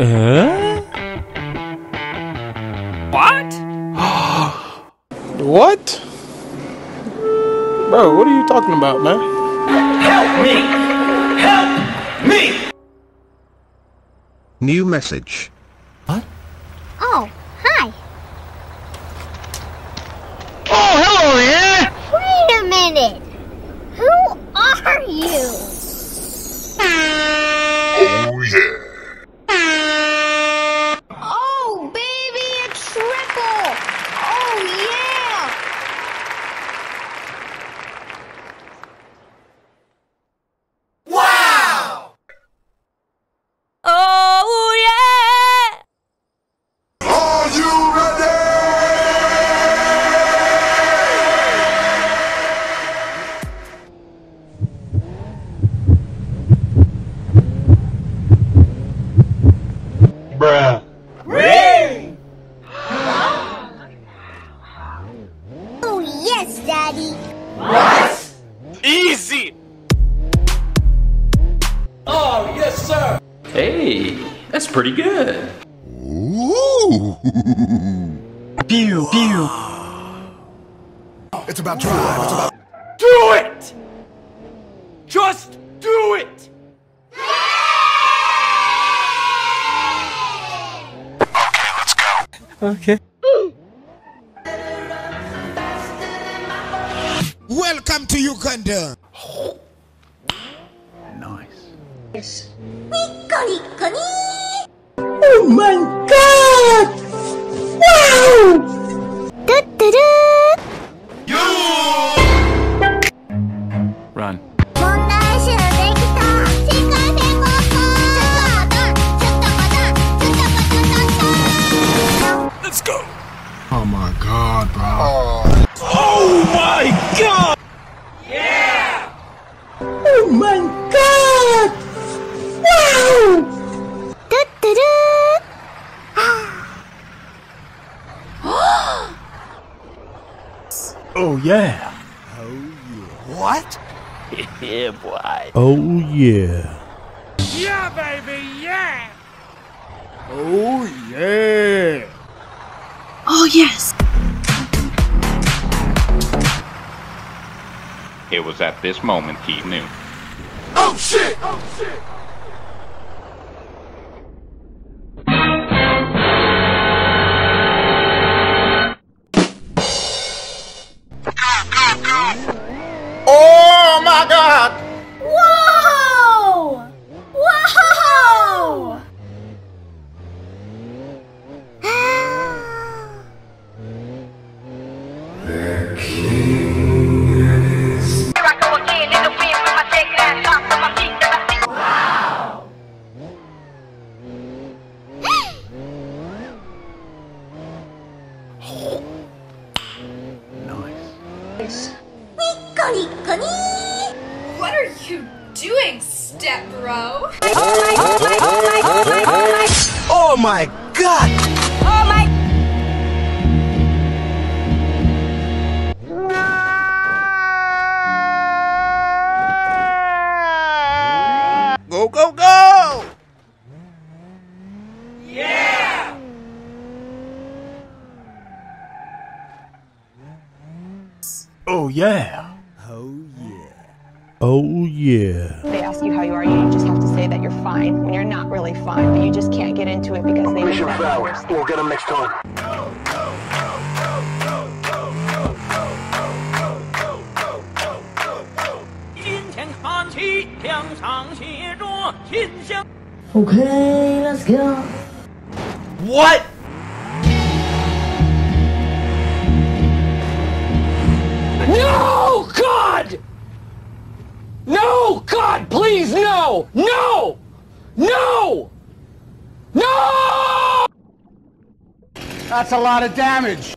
Uh? What? What? Bro, what are you talking about, man? Help me! Help me! New message. What? Oh, hi. Oh, hello there! Wait a minute. Who are you? Oh, yes, Daddy. Easy! Oh, yes, sir! Hey, that's pretty good. Pew, pew. It's about drive. It's about. Do it! Just do it! Okay, let's go. Okay. Welcome to Uganda. Nice. Yes. Oh my god! Oh yeah. What? Yeah, boy. Oh yeah. Yeah, baby, yeah! Oh, yeah! Oh yes! It was at this moment he knew. Oh shit! Oh shit! What are you doing, step bro? Oh my god! Oh my! Go, go, go! Oh yeah. Oh yeah. Oh yeah. They ask you how you are, you just have to say that you're fine when you're not really fine, but you just can't get into it because they think that you. We'll get him next time. Okay, let's go. What? No! God! No! God, please, no! No! No! No! That's a lot of damage.